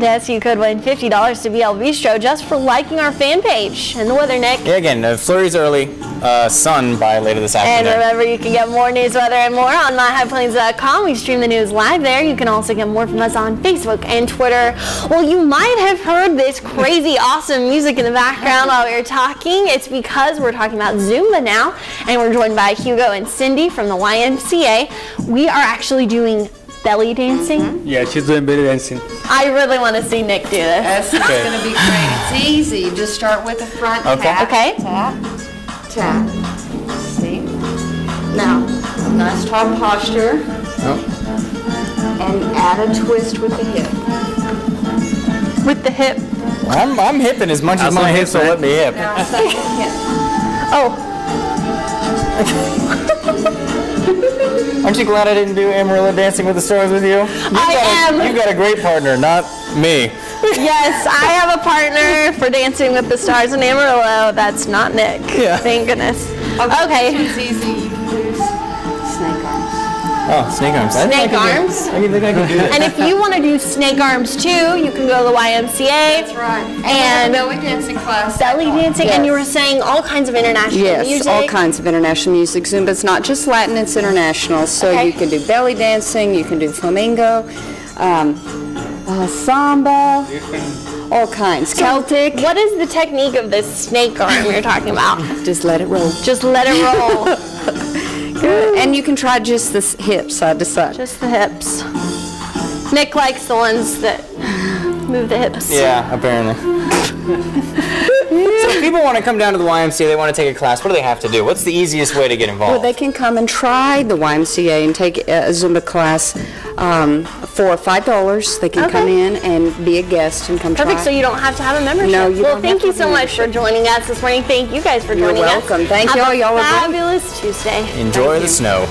Yes, you could win $50 to BL Bistro just for liking our fan page. And the weather, Nick. Yeah, again, uh, flurries early, uh, sun by later this afternoon. And remember, you can get more news, weather, and more on myhighplains.com. We stream the news live there. You can also get more from us on Facebook and Twitter. Well, you might have heard this crazy, awesome music in the background while we were talking. It's because we're talking about Zumba now, and we're joined by Hugo and Cindy from the YMCA. We are actually doing belly dancing. Mm-hmm. Yeah, she's doing belly dancing. I really want to see Nick do this. This is Okay. gonna be great. It's easy. Just start with the front Okay. tap. Okay. Tap, tap. See? Now, nice tall posture. And add a twist with the hip. With the hip. I'm, I'm hipping as much as my hips will let me hip. Now, second hip. Oh, Aren't you glad I didn't do Amarillo Dancing with the Stars with you? You've I got a- am. You've got a great partner, not me. yes, I have a partner for Dancing with the Stars in Amarillo. That's not Nick. Yeah. Thank goodness. This Okay. one's easy. You can do snake arms. Oh, snake arms. I think I Snake arms. I think I can do that. And if you want to do snake arms too, you can go to the YMCA. That's right. And- And belly dancing class. Belly dancing, and you were saying all kinds of international Yes, music. all kinds of international music. Zumba's not just Latin, it's international. So Okay. you can do belly dancing, you can do flamenco, um, uh, samba, all kinds. Celtic. What is the technique of this snake arm you're talking about? Just let it roll. Just let it roll. Good. And you can try just the s- hips side to side. Just the hips. Nick likes the ones that move the hips. Yeah, apparently. so if people want to come down to the YMCA, they want to take a class, what do they have to do? What's the easiest way to get involved? Well, they can come and try the YMCA and take a Zumba class um, for $5. They can come in and be a guest and come try. Perfect, so you don't have to have a membership. No, you well, don't thank have you to so have a much for joining us this morning. Thank you guys for joining us. You're joining us. welcome. Thank Have y'all. Y'all are great. fabulous Tuesday. Enjoy the snow.